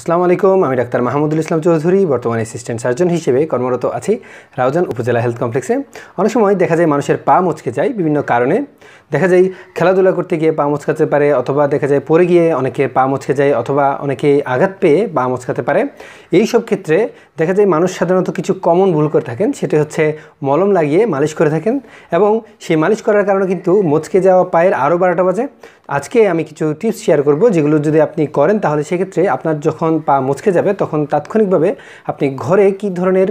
আসসালামু আলাইকুম, আমি ডাক্তার মাহমুদুল ইসলাম চৌধুরী, বর্তমানে অ্যাসিস্ট্যান্ট সার্জন হিসেবে কর্মরত আছি রাউজান উপজেলা হেলথ কমপ্লেক্সে অনেক সময় দেখা যায় মানুষের পা মুচকে যায় বিভিন্ন কারণে। দেখা যায় খেলাধুলা করতে গিয়ে পা মুচকাতে পারে, অথবা দেখা যায় পড়ে গিয়ে অনেকে পা মুচকে যায়, অথবা অনেকে আঘাত পেয়ে পা মুচকাতে পারে। এই সব ক্ষেত্রে দেখা যায় মানুষ সাধারণত কিছু কমন ভুল করে থাকেন, সেটি হচ্ছে মলম লাগিয়ে মালিশ করে থাকেন, এবং সেই মালিশ করার কারণে কিন্তু মুচকে যাওয়া পায়ের আরও বারোটা বাজে। আজকে আমি কিছু টিপস শেয়ার করব যেগুলো যদি আপনি করেন তাহলে সেক্ষেত্রে আপনার যখন পা মুচকে যাবে তখন তাৎক্ষণিকভাবে আপনি ঘরে কি ধরনের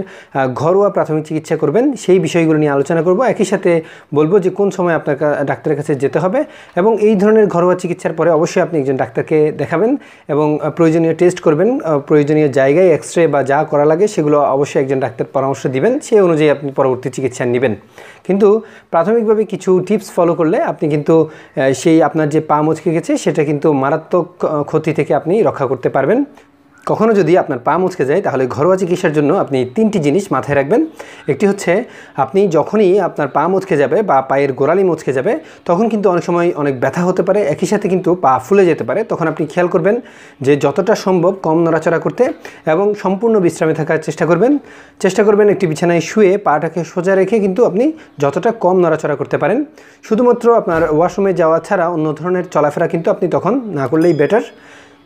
ঘরোয়া প্রাথমিক চিকিৎসা করবেন সেই বিষয়গুলো নিয়ে আলোচনা করব। একই সাথে বলব যে কোন সময় আপনার ডাক্তারের কাছে যেতে হবে এবং এই ধরনের ঘরোয়া চিকিৎসার পরে অবশ্যই আপনি একজন ডাক্তারকে দেখাবেন এবং প্রয়োজনীয় টেস্ট করবেন প্রয়োজনীয় জায়গায় এক্স রে বা যা করা লাগে সেগুলো অবশ্যই একজন ডাক্তার পরামর্শ দিবেন। সেই অনুযায়ী আপনি পরবর্তী চিকিৎসা নেবেন। কিন্তু প্রাথমিকভাবে কিছু টিপস ফলো করলে আপনি কিন্তু সেই আপনার যে পা মচকে গেছে সেটা কিন্তু মারাত্মক ক্ষতি থেকে আপনি রক্ষা করতে পারবেন। কখনো যদি আপনার পা মুচকে যায়, তাহলে ঘরোয়া চিকিৎসার জন্য আপনি তিনটি জিনিস মাথায় রাখবেন। একটি হচ্ছে, আপনি যখনই আপনার পা মুচকে যাবে বা পায়ের গোড়ালি মুচকে যাবে, তখন কিন্তু অনেক সময় অনেক ব্যথা হতে পারে। একই সাথে কিন্তু পা ফুলে যেতে পারে। তখন আপনি খেয়াল করবেন যে যতটা সম্ভব কম নড়াচড়া করতে এবং সম্পূর্ণ বিশ্রামে থাকার চেষ্টা করবেন। চেষ্টা করবেন একটি বিছানায় শুয়ে পাটাকে সোজা রেখে কিন্তু আপনি যতটা কম নড়াচড়া করতে পারেন। শুধুমাত্র আপনার ওয়াশরুমে যাওয়া ছাড়া অন্য ধরনের চলাফেরা কিন্তু আপনি তখন না করলেই বেটার।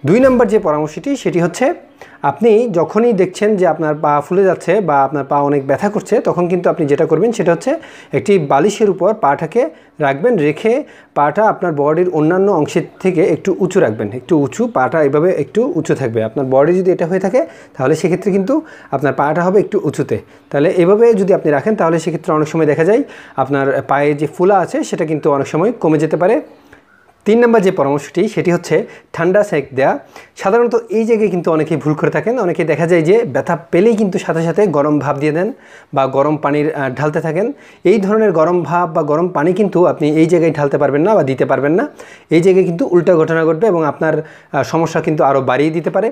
দুই নম্বর যে পরামর্শটি, সেটি হচ্ছে আপনি যখনই দেখছেন যে আপনার পা ফুলে যাচ্ছে বা আপনার পা অনেক ব্যথা করছে, তখন কিন্তু আপনি যেটা করবেন সেটা হচ্ছে একটি বালিশের উপর পাটাকে রাখবেন, রেখে পাটা আপনার বডির অন্যান্য অংশের থেকে একটু উঁচু রাখবেন। একটু উঁচু, পাটা এভাবে একটু উঁচু থাকবে। আপনার বডি যদি এটা হয়ে থাকে, তাহলে সেক্ষেত্রে কিন্তু আপনার পাটা হবে একটু উঁচুতে। তাহলে এভাবে যদি আপনি রাখেন, তাহলে সেক্ষেত্রে অনেক সময় দেখা যায় আপনার পায়ে যে ফুলা আছে, সেটা কিন্তু অনেক সময় কমে যেতে পারে। তিন নম্বর যে পরামর্শটি, সেটি হচ্ছে ঠান্ডা সেক দেওয়া সাধারণত এই জায়গায় কিন্তু অনেকেই ভুল করে থাকেন। অনেকে দেখা যায় যে ব্যথা পেলেই কিন্তু সাথে সাথে গরম ভাব দিয়ে দেন বা গরম পানির ঢালতে থাকেন। এই ধরনের গরম ভাব বা গরম পানি কিন্তু আপনি এই জায়গায় ঢালতে পারবেন না বা দিতে পারবেন না। এই জায়গায় কিন্তু উল্টা ঘটনা ঘটবে এবং আপনার সমস্যা কিন্তু আরও বাড়িয়ে দিতে পারে।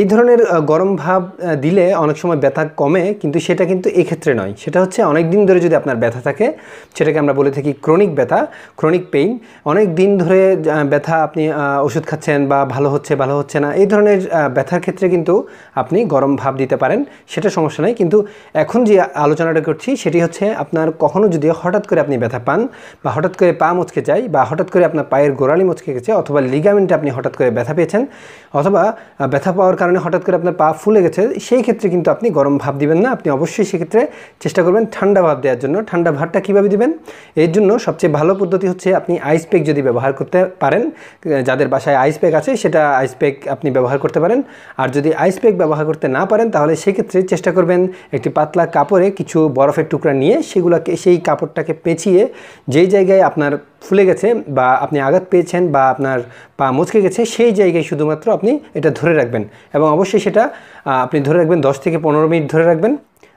এই ধরনের গরম ভাব দিলে অনেক সময় ব্যথা কমে, কিন্তু সেটা কিন্তু এই ক্ষেত্রে নয়। সেটা হচ্ছে অনেক দিন ধরে যদি আপনার ব্যথা থাকে, সেটাকে আমরা বলে থাকি ক্রনিক ব্যথা, ক্রনিক পেইন। অনেক দিন ধরে ব্যথা আপনি ওষুধ খাচ্ছেন বা ভালো হচ্ছে ভালো হচ্ছে না, এই ধরনের ব্যথার ক্ষেত্রে কিন্তু আপনি গরম ভাব দিতে পারেন, সেটা সমস্যা নেই। কিন্তু এখন যে আলোচনাটা করছি, সেটি হচ্ছে আপনার কখনো যদি হঠাৎ করে আপনি ব্যথা পান বা হঠাৎ করে পা মুচকে যায় বা হঠাৎ করে আপনার পায়ের গোড়ালি মুচকে গেছে অথবা লিগামেন্টে আপনি হঠাৎ করে ব্যথা পেয়েছেন অথবা ব্যথা পাওয়ার কারণে হঠাৎ করে আপনার পা ফুলে গেছে, সেই ক্ষেত্রে কিন্তু আপনি গরম ভাব দিবেন না। আপনি অবশ্যই সেক্ষেত্রে চেষ্টা করবেন ঠান্ডা ভাব দেওয়ার জন্য। ঠান্ডা ভাবটা কীভাবে দিবেন? এর জন্য সবচেয়ে ভালো পদ্ধতি হচ্ছে আপনি আইস প্যাক যদি ব্যবহার করতে পারেন, যাদের বাসায় আইস প্যাক আছে, সেটা আইস প্যাক আপনি ব্যবহার করতে পারেন। আর যদি আইস প্যাক ব্যবহার করতে না পারেন, তাহলে সেক্ষেত্রে চেষ্টা করবেন একটি পাতলা কাপড়ে কিছু বরফের টুকরা নিয়ে সেগুলোকে, সেই কাপড়টাকে পেঁচিয়ে যেই জায়গায় আপনার ফুলে গেছে বা আপনি আঘাত পেয়েছেন বা আপনার পা মুচকে গেছে, সেই জায়গায় শুধুমাত্র আপনি এটা ধরে রাখবেন। এবং অবশ্যই সেটা আপনি ধরে রাখবেন দশ থেকে পনেরো মিনিট ধরে রাখবেন।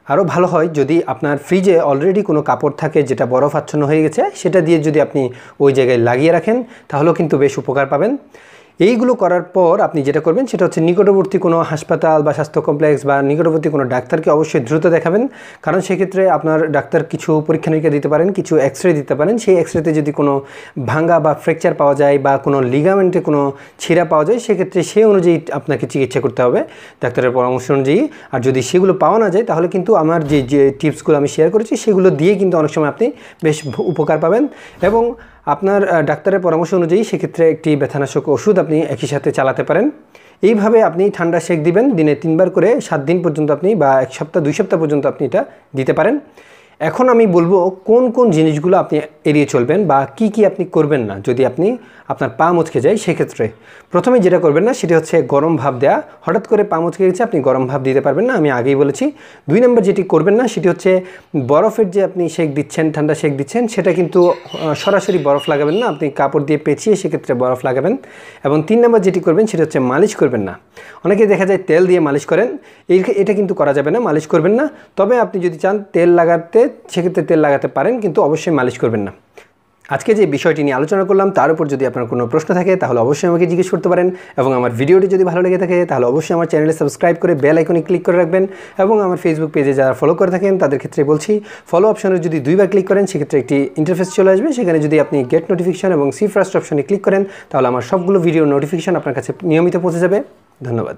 আরও ভালো হয় যদি আপনার ফ্রিজে অলরেডি কোনো কাপড় থাকে যেটা বরফ আচ্ছন্ন হয়ে গেছে, সেটা দিয়ে যদি আপনি ওই জায়গায় লাগিয়ে রাখেন, তাহলেও কিন্তু বেশ উপকার পাবেন। এইগুলো করার পর আপনি যেটা করবেন সেটা হচ্ছে নিকটবর্তী কোনো হাসপাতাল বা স্বাস্থ্য কমপ্লেক্স বা নিকটবর্তী কোনো ডাক্তারকে অবশ্যই দ্রুত দেখাবেন। কারণ সেক্ষেত্রে আপনার ডাক্তার কিছু পরীক্ষা নিরীক্ষা দিতে পারেন, কিছু এক্স রে দিতে পারেন। সেই এক্স রেতে যদি কোনো ভাঙ্গা বা ফ্র্যাকচার পাওয়া যায় বা কোনো লিগামেন্টে কোনো ছিঁড়া পাওয়া যায়, সেক্ষেত্রে সেই অনুযায়ী আপনাকে চিকিৎসা করতে হবে ডাক্তারের পরামর্শ অনুযায়ী। আর যদি সেগুলো পাওয়া না যায়, তাহলে কিন্তু আমার যে যে টিপসগুলো আমি শেয়ার করেছি, সেগুলো দিয়ে কিন্তু অনেক সময় আপনি বেশ উপকার পাবেন। এবং আপনার ডাক্তারের পরামর্শ অনুযায়ী সেক্ষেত্রে একটি ব্যথানাশক ওষুধ আপনি একই সাথে চালাতে পারেন। এইভাবে আপনি ঠান্ডা সেক দিবেন, দিনে তিনবার করে সাত দিন পর্যন্ত আপনি বা এক সপ্তাহ, দুই সপ্তাহ পর্যন্ত আপনি এটা দিতে পারেন। এখন আমি বলব কোন কোন জিনিসগুলো আপনি এড়িয়ে চলবেন বা কি কি আপনি করবেন না যদি আপনি আপনার পা মুচকে যায়, সেক্ষেত্রে। প্রথমে যেটা করবেন না, সেটা হচ্ছে গরম ভাব দেওয়া হঠাৎ করে পা মুচকে গেছে, আপনি গরম ভাব দিতে পারবেন না, আমি আগেই বলেছি। দুই নম্বর যেটি করবেন না, সেটি হচ্ছে বরফের যে আপনি শেক দিচ্ছেন, ঠান্ডা শেক দিচ্ছেন, সেটা কিন্তু সরাসরি বরফ লাগাবেন না, আপনি কাপড় দিয়ে পেঁচিয়ে সেক্ষেত্রে বরফ লাগাবেন। এবং তিন নম্বর যেটি করবেন, সেটা হচ্ছে মালিশ করবেন না। অনেকে দেখা যায় তেল দিয়ে মালিশ করেন এটা কিন্তু করা যাবে না, মালিশ করবেন না। তবে আপনি যদি চান তেল লাগাতে সেক্ষেত্রে তেল লাগাতে পারেন, কিন্তু অবশ্যই মালিশ করবেন না। আজকে যে বিষয়টি নিয়ে আলোচনা করলাম, তার উপর যদি আপনার কোনো প্রশ্ন থাকে, তাহলে অবশ্যই আমাকে জিজ্ঞেস করতে পারেন এবং আমার ভিডিওটি যদি ভালো লেগে থাকে, তাহলে অবশ্যই আমার চ্যানেলে সাবস্ক্রাইব করে বেল আইকনে ক্লিক করে রাখবেন এবং আমার ফেসবুক পেজে যারা ফলো করে থাকেন, তাদের ক্ষেত্রে বলছি ফলো অপশনে যদি দুইবার ক্লিক করেন, সেক্ষেত্রে একটি ইন্টারফেস চলে আসবে। সেখানে যদি আপনি গেট নোটিফিকেশন এবং সি ফার্স্ট অপশনে ক্লিক করেন, তাহলে আমার সবগুলো ভিডিও নোটিফিকেশন আপনার কাছে নিয়মিত পৌঁছে যাবে। ধন্যবাদ।